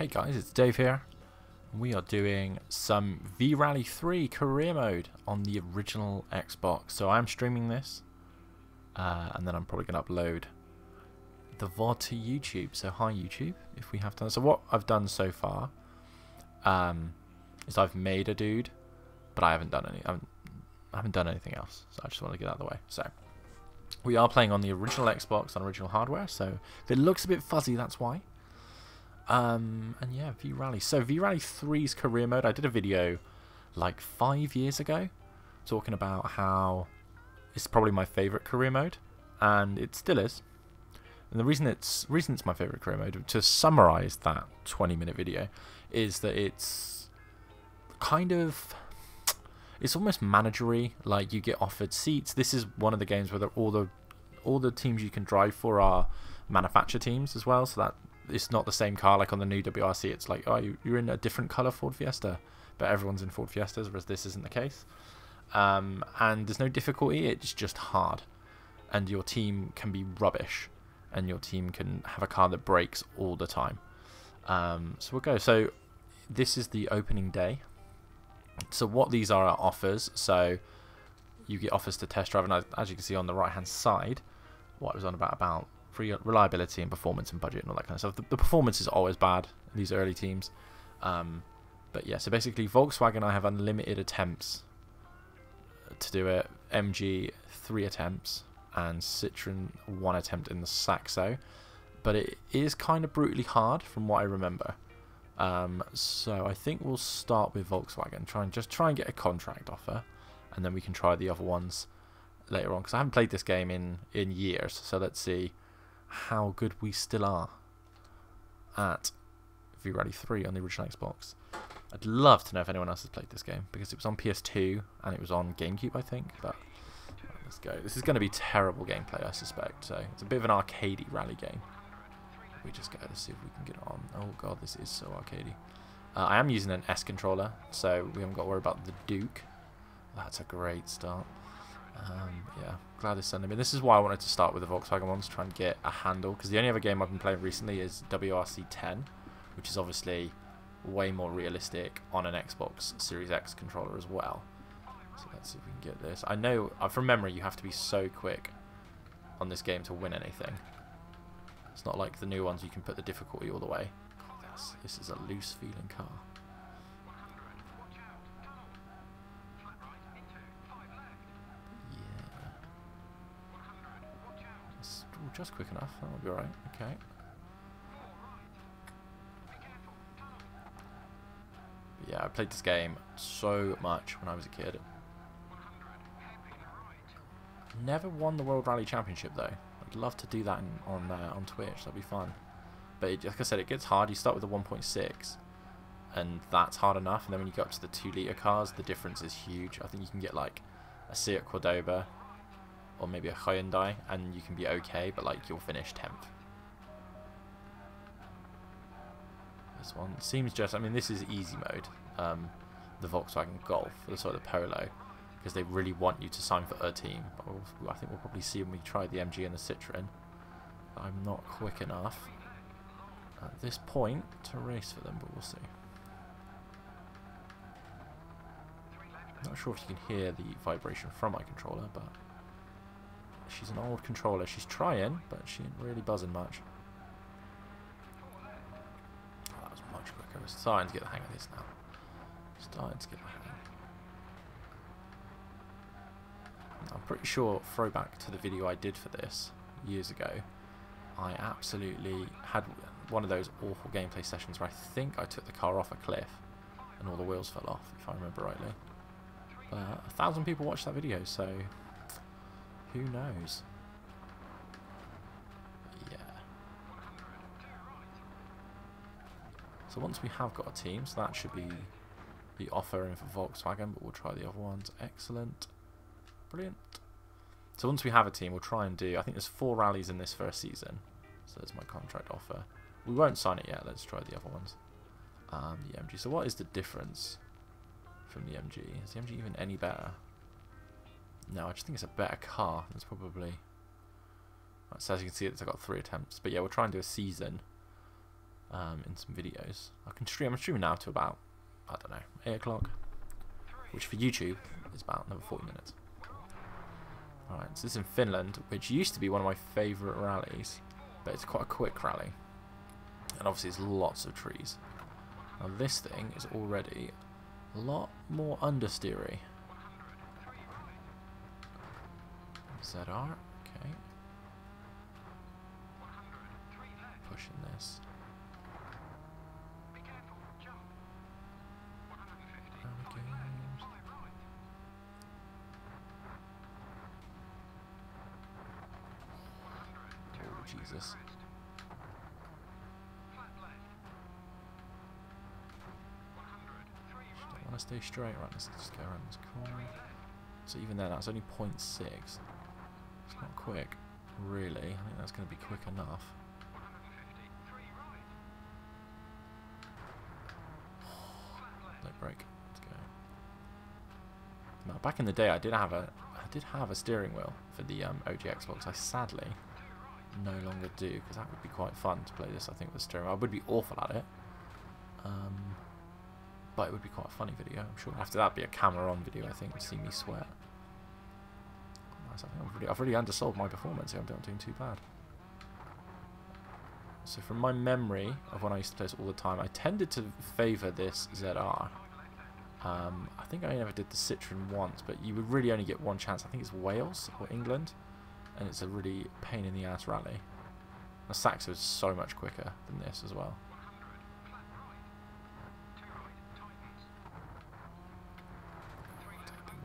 Hey guys, it's Dave here. We are doing some V-Rally 3 career mode on the original Xbox. So I'm streaming this, uh, and then I'm probably going to upload the VOD to YouTube. So hi YouTube, if we have done. So what I've done so far um, is I've made a dude, but I haven't done any. I haven't, I haven't done anything else. So I just want to get out of the way. So we are playing on the original Xbox on original hardware. So if it looks a bit fuzzy, that's why. Um, and yeah, V-Rally. So V-Rally 3's career mode, I did a video like five years ago talking about how it's probably my favourite career mode, and it still is. And the reason it's reason it's my favourite career mode, to summarise that 20 minute video, is that it's kind of it's almost managery. Like you get offered seats. This is one of the games where all the all the teams you can drive for are manufacturer teams as well. So that it's not the same car like on the new WRC. It's like, oh, you, you're in a different color Ford Fiesta, but everyone's in Ford Fiestas, whereas this isn't the case. Um, and there's no difficulty. It's just hard, and your team can be rubbish, and your team can have a car that breaks all the time. Um, so we'll go. So this is the opening day. So what these are are offers. So you get offers to test drive, and as you can see on the right hand side, what I was on about about reliability and performance and budget and all that kind of stuff. The, the performance is always bad in these early teams. Um, but yeah, so basically Volkswagen I have unlimited attempts to do it. MG three attempts and Citroen one attempt in the Saxo. But it is kind of brutally hard from what I remember. Um, so I think we'll start with Volkswagen. Try and just try and get a contract offer, and then we can try the other ones later on. Because I haven't played this game in in years. So let's see how good we still are at V-Rally 3 on the original Xbox. I'd love to know if anyone else has played this game because it was on PS2 and it was on GameCube, I think. But let's go. This is going to be terrible gameplay, I suspect. So it's a bit of an arcadey rally game. We just go to see if we can get on. Oh god, this is so arcadey. Uh, I am using an S controller, so we haven't got to worry about the Duke. That's a great start. Um, yeah, glad it's sending me. This is why I wanted to start with the Volkswagen ones, try and get a handle. Because the only other game I've been playing recently is WRC 10, which is obviously way more realistic on an Xbox Series X controller as well. So let's see if we can get this. I know, uh, from memory, you have to be so quick on this game to win anything. It's not like the new ones, you can put the difficulty all the way. This is a loose feeling car. Just quick enough. That'll be alright. Okay. Yeah, I played this game so much when I was a kid. Never won the World Rally Championship though. I'd love to do that on uh, on Twitch. That'd be fun. But it, like I said, it gets hard. You start with a 1.6, and that's hard enough. And then when you go up to the two liter cars, the difference is huge. I think you can get like a Seat Cordoba or maybe a Hyundai, and you can be okay, but like you'll finish 10th. This one seems just, I mean, this is easy mode, um, the Volkswagen Golf, the sort of the Polo, because they really want you to sign for a team. I think we'll probably see when we try the MG and the Citroen. I'm not quick enough at this point to race for them, but we'll see. Not sure if you can hear the vibration from my controller, but She's an old controller. She's trying, but she ain't really buzzing much. Oh, that was much quicker. I'm starting to get the hang of this now. Starting to get the hang. I'm pretty sure, throwback to the video I did for this years ago, I absolutely had one of those awful gameplay sessions where I think I took the car off a cliff and all the wheels fell off, if I remember rightly. But a thousand people watched that video, so who knows? Yeah. So once we have got a team, so that should be the offer in for Volkswagen, but we'll try the other ones. Excellent. Brilliant. So once we have a team, we'll try and do, I think there's four rallies in this first season. So there's my contract offer. We won't sign it yet, let's try the other ones. Um, the MG. So what is the difference from the MG? Is the MG even any better? No, I just think it's a better car. It's probably... So as you can see, it's got three attempts. But yeah, we'll try and do a season. um, in some videos. I can stream. I'm streaming now to about I don't know eight o'clock, which for YouTube is about another 40 minutes. Alright, so this is in Finland, which used to be one of my favourite rallies, but it's quite a quick rally. And obviously there's lots of trees. Now this thing is already a lot more understeery. ZR, okay. Pushing this. Oh, Jesus. Don't want to stay straight. Right, let's just go around this corner. So even then, that's only 0.6. Quick, really. I think that's going to be quick enough. No break. Let's go. Now, back in the day, I did have a, I did have a steering wheel for the um, OG Xbox. I sadly no longer do because that would be quite fun to play this. I think with steering. wheel. I would be awful at it, um, but it would be quite a funny video. I'm sure after that, be a camera-on video. I think to see me sweat. Nice. I think I've really, I've really undersold my performance here. I'm not doing too bad. So from my memory of when I used to play this all the time, I tended to favour this ZR. Um, I think I never did the Citroen once, but you would really only get one chance. I think it's Wales or England, and it's a really pain in the ass rally. The Saxo is so much quicker than this as well.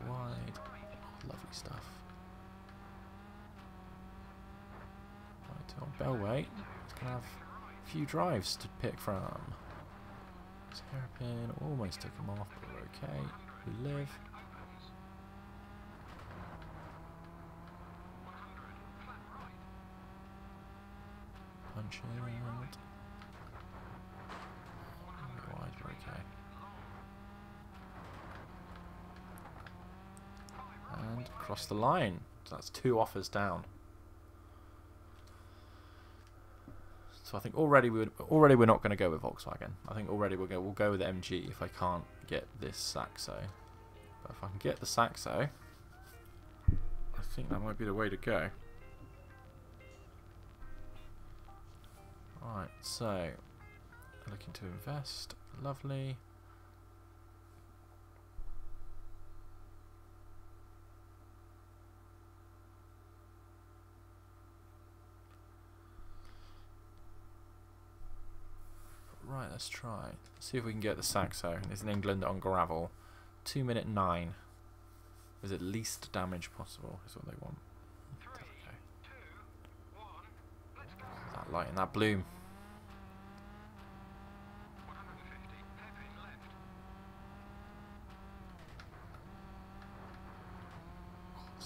Wide, lovely stuff. Right, on Bellway, have a few drives to pick from. Hairpin almost took him off, but we're okay. We live. Punch it. Wide, we're okay. And cross the line. So that's two offers down. So I think already we would, already we're not going to go with Volkswagen. I think already we'll go we'll go with MG if I can't get this Saxo. But if I can get the Saxo, I think that might be the way to go. Right, so looking to invest. Lovely. Right, let's try. Let's See if we can get the Saxo. It's in England on gravel. 2 minute 9. Is it least damage possible, is what they want. That light and that bloom.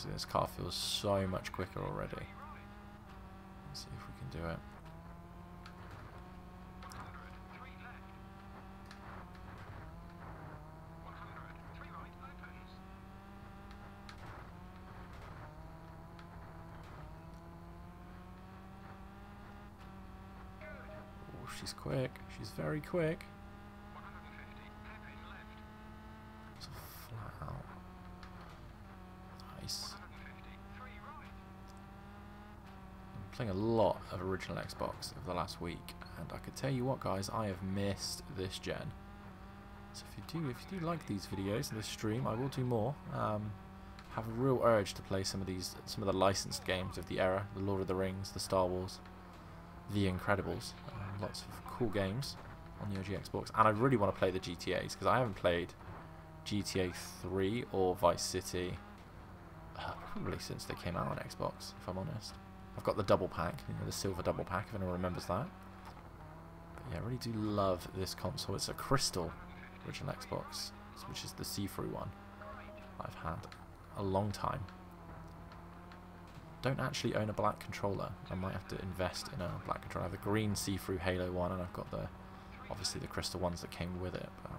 See, this car feels so much quicker already. Let's see if we can do it. Oh, she's quick. She's very quick. It's a flat out. Nice. I'm playing a lot of original Xbox over the last week, and I could tell you what, guys, I have missed this gen. So if you do, if you do like these videos and this stream, I will do more. Um, have a real urge to play some of these, some of the licensed games of the era, the Lord of the Rings, the Star Wars, the Incredibles. Lots of cool games on the OG Xbox, and I really want to play the GTA's because I haven't played GTA 3 or Vice City uh, probably since they came out on Xbox, if I'm honest. I've got the double pack, you know, the silver double pack, if anyone remembers that. But yeah, I really do love this console. It's a crystal original Xbox, which is the see-through one I've had a long time. Don't actually own a black controller. I might have to invest in a black controller. I have the green see-through Halo one, and I've got the obviously the crystal ones that came with it. But um,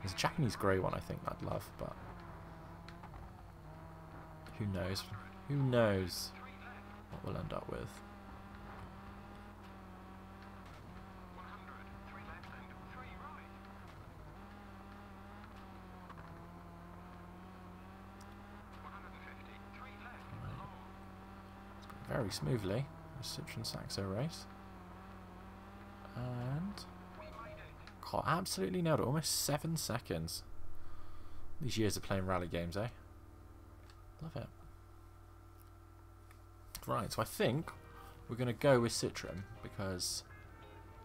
there's a Japanese grey one I think I'd love, but who knows? Who knows what we'll end up with? Very smoothly. The Citroen Saxo race. And... God, absolutely nailed it. Almost seven seconds. These years of playing rally games, eh? Love it. Right, so I think we're going to go with Citroen because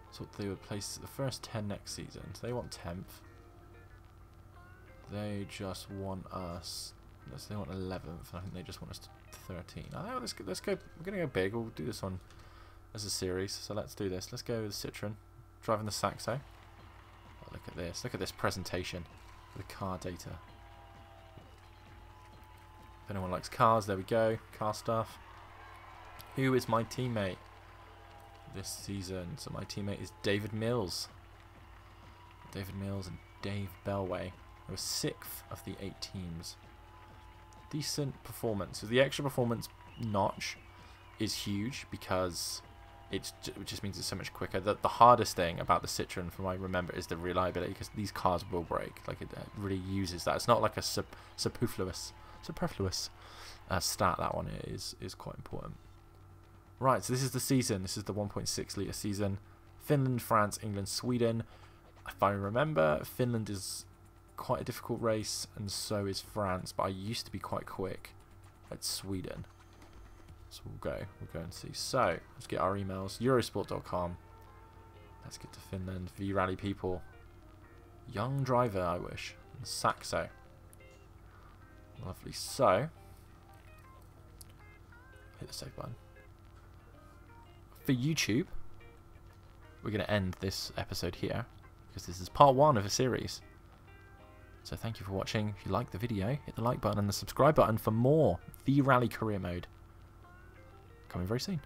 that's what they would place the first 10 next season. So they want 10th. They just want us. They want 11th. I think they just want us to 13. Oh, let's go, let's go. We're gonna go big. We'll do this one as a series. So let's do this. Let's go with Citroen driving the Saxo. Oh, look at this. Look at this presentation. The car data. If anyone likes cars, there we go. Car stuff. Who is my teammate this season? So my teammate is David Mills. David Mills and Dave Bellway. They were sixth of the eight teams. Decent performance. So the extra performance notch is huge because it just means it's so much quicker. The, the hardest thing about the Citroen, from what I remember, is the reliability because these cars will break. Like it, really uses that. It's not like a sup superfluous, superfluous uh, stat. That one is is quite important. Right, so this is the season. This is the 1.6 litre season. Finland, France, England, Sweden. If I remember, Finland is quite a difficult race, and so is France, but I used to be quite quick at Sweden. So we'll go. We'll go and see. So, let's get our emails. Eurosport.com. Let's get to Finland. V-Rally people. Young driver, I wish. And Saxo. Lovely. So, hit the save button. For YouTube, we're going to end this episode here because this is part one of a series. So thank you for watching. If you liked the video, hit the like button and the subscribe button for more V-Rally career mode. Coming very soon.